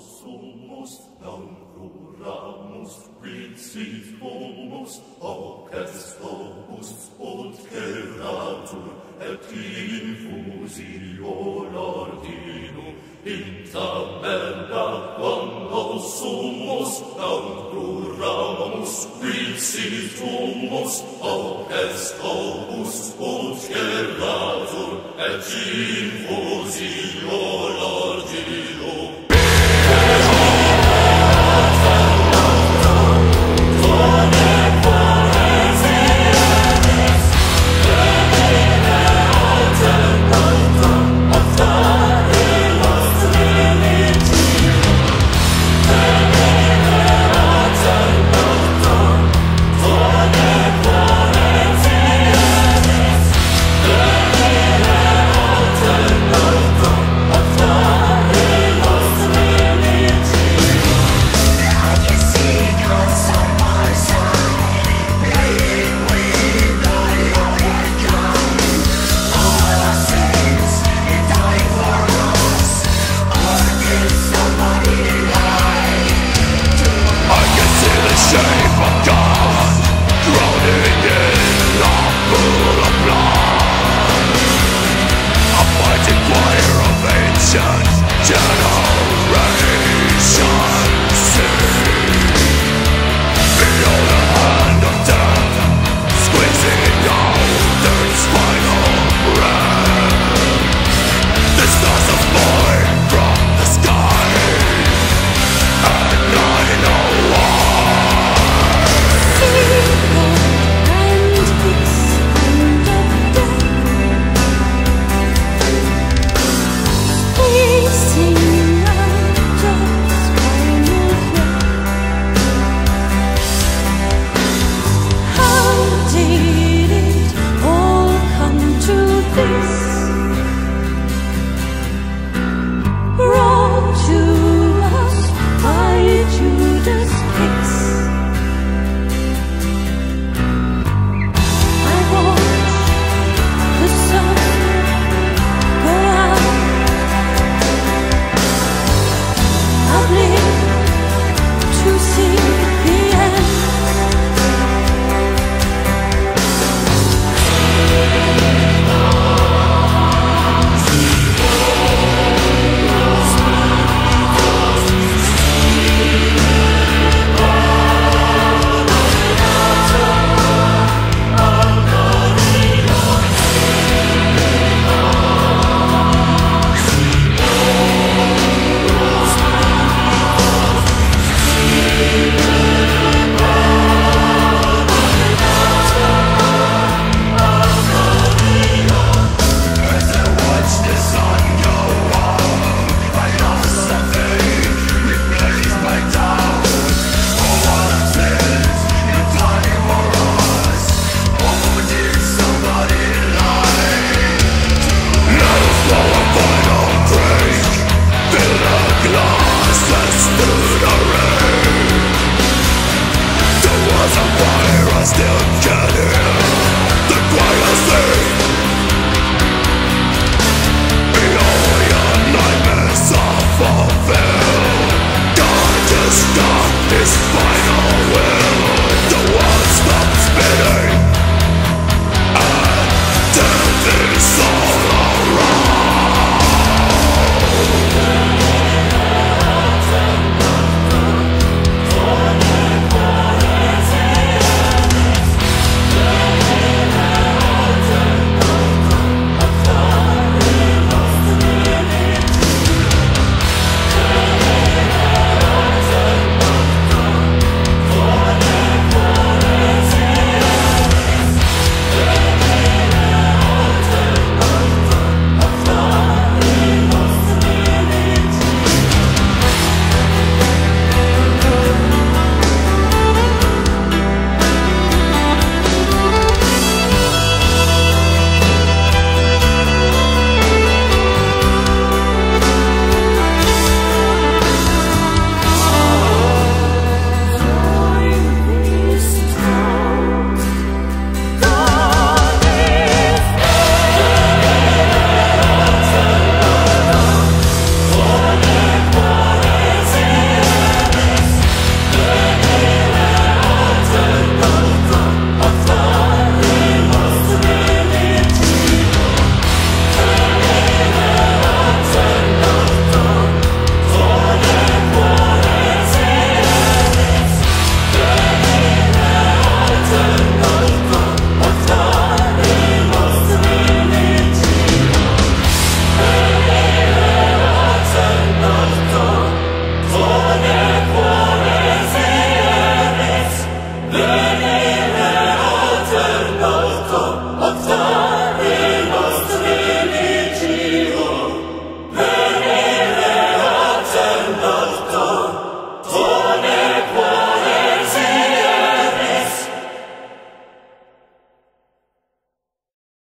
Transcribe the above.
sumus non curamus quid sit humus hoc est opus, ut ceratur, et infusio l'ordinum, in tabella quam nos quid sit humus hoc est opus, ut ceratur, et infusio l'ordinum,